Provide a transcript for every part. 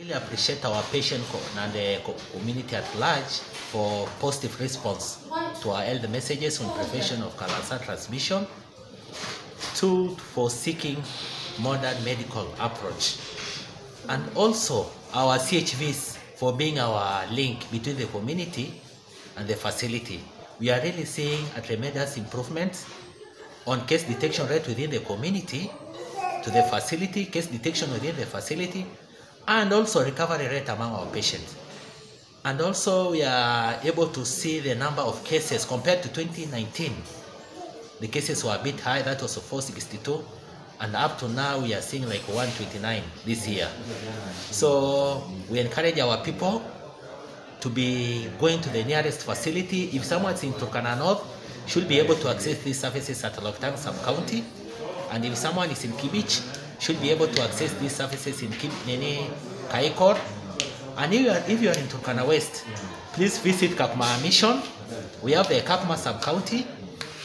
really appreciate our patient and the community at large for positive response to our health messages on prevention of Kala-azar transmission. Two, for seeking modern medical approach. And also our CHVs for being our link between the community and the facility. We are really seeing a tremendous improvement on case detection rate within the community to the facility, case detection within the facility, and also recovery rate among our patients. And also we are able to see the number of cases compared to 2019. The cases were a bit high, that was 462, and up to now we are seeing like 129 this year. So we encourage our people to be going to the nearest facility. If someone's in Turkana North, should be able to access these services at Lokitaung sub-county. And if someone is in Kibish, should be able to access these services in Nene Kaikor. And if you, are, if you are in Turkana West, please visit Kakuma Mission. We have the Kakuma sub-county.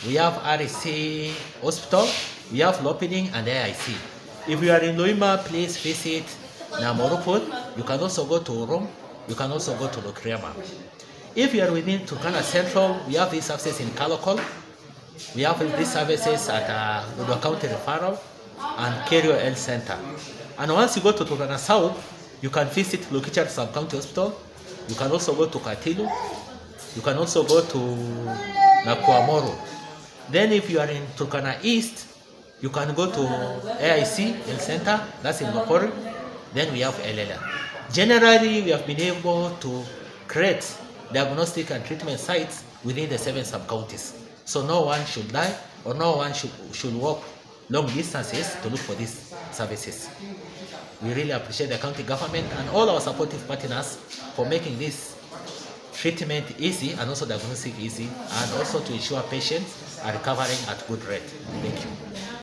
We have RC Hospital. We have Lopiding and AIC. If you are in Loima, please visit Namoruput. You can also go to Urum. You can also go to Lokiriama. If you are within Turkana Central, we have these services in Kalokol. We have these services at uh, Lodwar County Referral and Kerio Health Center. And once you go to Turkana South, you can visit Lokichar Sub-County Hospital. You can also go to Katilu. You can also go to Nakuamoro. Then if you are in Turkana East, you can go to AIC Health Center, that's in Lokori. Then we have Elela. Generally, we have been able to create diagnostic and treatment sites within the seven sub-counties. So no one should die or no one should, should walk long distances to look for these services. We really appreciate the county government and all our supportive partners for making this treatment easy and also diagnostic easy and also to ensure patients are recovering at good rate. Thank you.